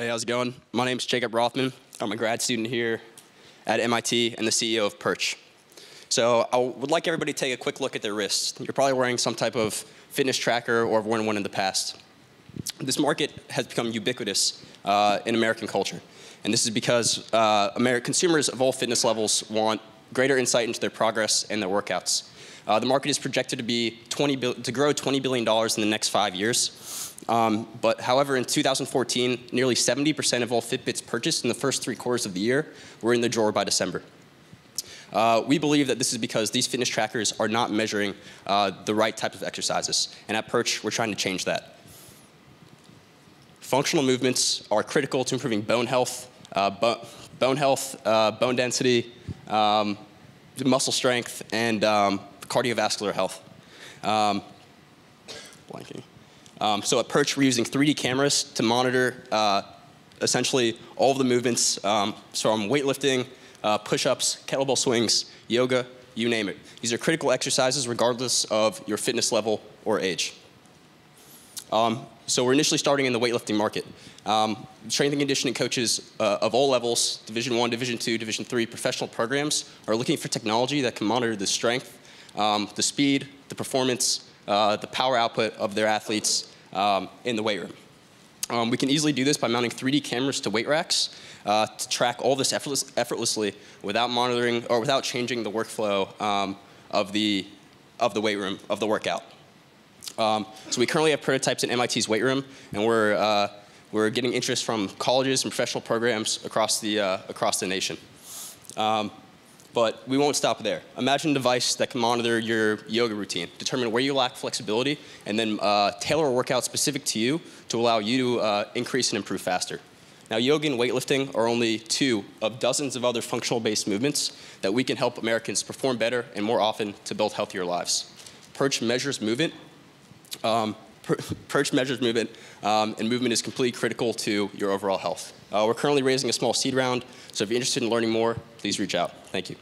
Hey, how's it going? My name is Jacob Rothman. I'm a grad student here at MIT and the CEO of Perch. So I would like everybody to take a quick look at their wrists. You're probably wearing some type of fitness tracker or have worn one in the past. This market has become ubiquitous uh, in American culture. And this is because uh, American consumers of all fitness levels want greater insight into their progress and their workouts. Uh, the market is projected to be 20 to grow $20 billion in the next five years. Um, but however, in 2014, nearly 70% of all Fitbits purchased in the first three quarters of the year were in the drawer by December. Uh, we believe that this is because these fitness trackers are not measuring uh, the right type of exercises. And at Perch, we're trying to change that. Functional movements are critical to improving bone health, uh, bo bone health, uh, bone density, um, muscle strength, and um, cardiovascular health. Um, blanking. Um, so at Perch, we're using 3D cameras to monitor uh, essentially all of the movements um, from weightlifting, uh, push-ups, kettlebell swings, yoga, you name it. These are critical exercises regardless of your fitness level or age. Um, so we're initially starting in the weightlifting market. Um, strength and conditioning coaches uh, of all levels, Division One, Division Two, Division Three, professional programs, are looking for technology that can monitor the strength, um, the speed, the performance, uh, the power output of their athletes um, in the weight room. Um, we can easily do this by mounting 3D cameras to weight racks uh, to track all this effortless, effortlessly without monitoring or without changing the workflow um, of, the, of the weight room, of the workout. Um, so we currently have prototypes in MIT's weight room, and we're, uh, we're getting interest from colleges and professional programs across the, uh, across the nation. Um, but we won't stop there. Imagine a device that can monitor your yoga routine, determine where you lack flexibility, and then uh, tailor a workout specific to you to allow you to uh, increase and improve faster. Now, yoga and weightlifting are only two of dozens of other functional-based movements that we can help Americans perform better and more often to build healthier lives. Perch measures movement. Um, Perch measures movement, um, and movement is completely critical to your overall health. Uh, we're currently raising a small seed round, so if you're interested in learning more, please reach out. Thank you.